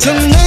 to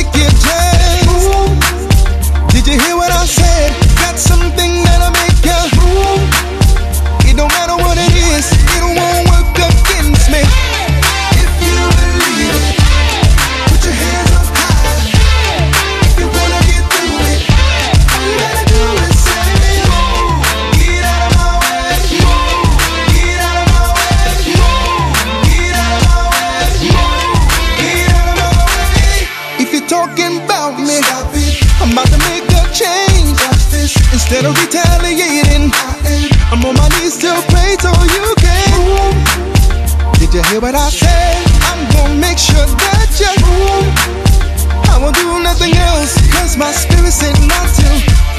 what I said? I'm gonna make sure that you move. I won't do nothing else, cause my spirit said not to.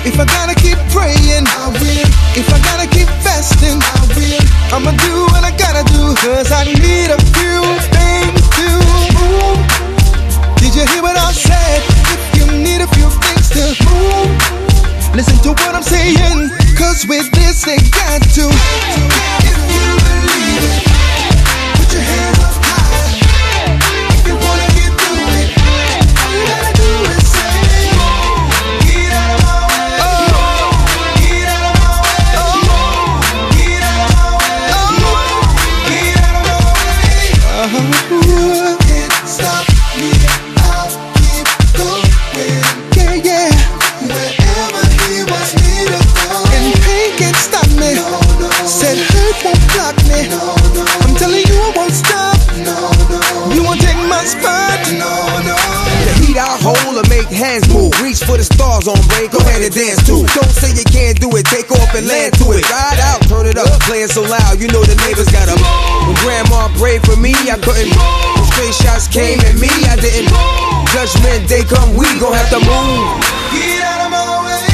If I gotta keep praying, I will. If I gotta keep fasting, I will. I'ma do what I gotta do, cause I need a few things to move. Did you hear what I said? If you need a few things to move, listen to what I'm saying, cause with this they got won't take my. The heat I hold or make hands move. Reach for the stars on break, go ahead and dance too. Don't say you can't do it, take off and land to it. Ride out, turn it up, playing so loud, you know the neighbors got a When grandma prayed for me, I couldn't. When straight shots came at me, I didn't. Judgment day come, we gon' have to move. Get out of my way.